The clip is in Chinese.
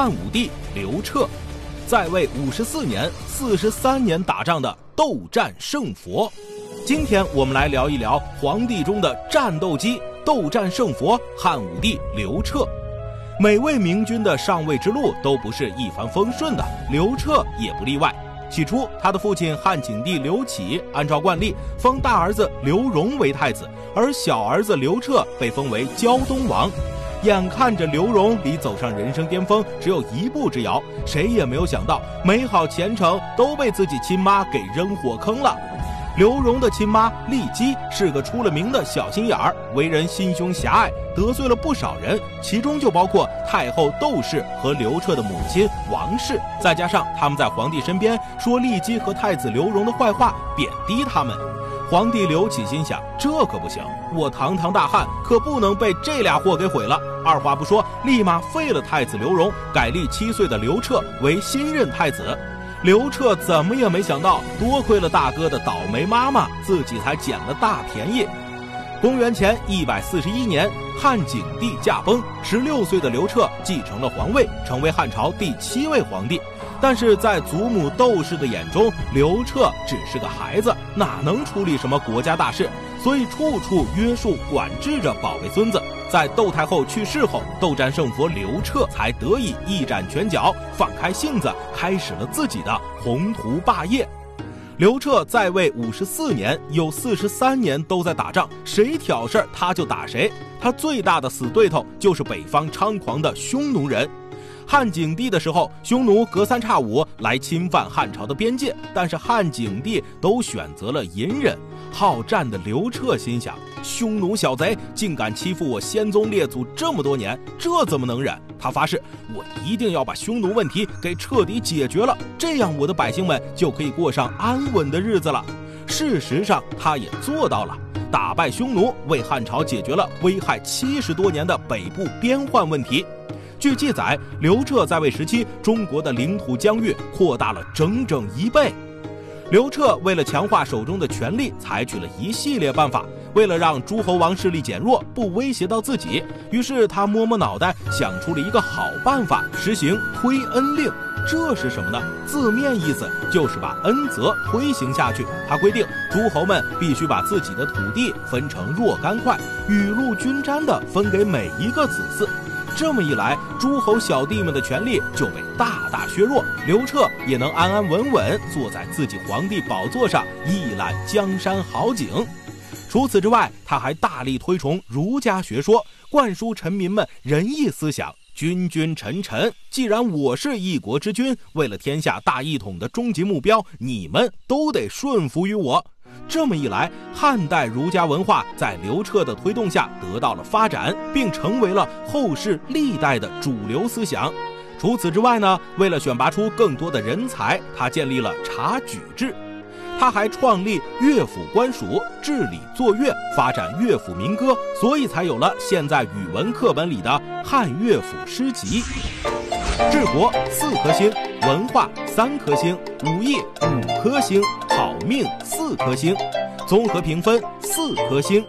汉武帝刘彻，在位五十四年，四十三年打仗的斗战胜佛。今天我们来聊一聊皇帝中的战斗机、斗战胜佛——汉武帝刘彻。每位明君的上位之路都不是一帆风顺的，刘彻也不例外。起初，他的父亲汉景帝刘启按照惯例封大儿子刘荣为太子，而小儿子刘彻被封为胶东王。眼看着刘荣离走上人生巅峰只有一步之遥，谁也没有想到，美好前程都被自己亲妈给扔火坑了。刘荣的亲妈丽姬是个出了名的小心眼儿，为人心胸狭隘，得罪了不少人，其中就包括太后窦氏和刘彻的母亲王氏。再加上他们在皇帝身边说丽姬和太子刘荣的坏话，贬低他们。皇帝刘启心想，这可不行，我堂堂大汉可不能被这俩货给毁了。二话不说，立马废了太子刘荣，改立七岁的刘彻为新任太子。刘彻怎么也没想到，多亏了大哥的倒霉妈妈，自己才捡了大便宜。公元前一百四十一年，汉景帝驾崩，十六岁的刘彻继承了皇位，成为汉朝第七位皇帝。但是在祖母窦氏的眼中，刘彻只是个孩子，哪能处理什么国家大事？所以处处约束管制着宝贝孙子。在窦太后去世后，斗战胜佛刘彻才得以一展拳脚，放开性子，开始了自己的宏图霸业。刘彻在位五十四年，有四十三年都在打仗，谁挑事儿他就打谁。他最大的死对头就是北方猖狂的匈奴人。汉景帝的时候，匈奴隔三差五来侵犯汉朝的边界，但是汉景帝都选择了隐忍。好战的刘彻心想：匈奴小贼竟敢欺负我先宗列祖这么多年，这怎么能忍？他发誓，我一定要把匈奴问题给彻底解决了，这样我的百姓们就可以过上安稳的日子了。事实上，他也做到了，打败匈奴，为汉朝解决了危害七十多年的北部边患问题。据记载，刘彻在位时期，中国的领土疆域扩大了整整一倍。刘彻为了强化手中的权力，采取了一系列办法。为了让诸侯王势力减弱，不威胁到自己，于是他摸摸脑袋，想出了一个好办法，实行推恩令。这是什么呢？字面意思就是把恩泽推行下去。他规定，诸侯们必须把自己的土地分成若干块，雨露均沾地分给每一个子嗣。这么一来，诸侯小弟们的权力就被大大削弱，刘彻也能安安稳稳坐在自己皇帝宝座上一览江山好景。除此之外，他还大力推崇儒家学说，灌输臣民们仁义思想。君君臣臣，既然我是一国之君，为了天下大一统的终极目标，你们都得顺服于我。这么一来，汉代儒家文化在刘彻的推动下得到了发展，并成为了后世历代的主流思想。除此之外呢，为了选拔出更多的人才，他建立了察举制。他还创立乐府官署，治理作乐，发展乐府民歌，所以才有了现在语文课本里的汉乐府诗集。治国四颗星，文化三颗星，武艺五颗星，好命四颗星，综合评分四颗星。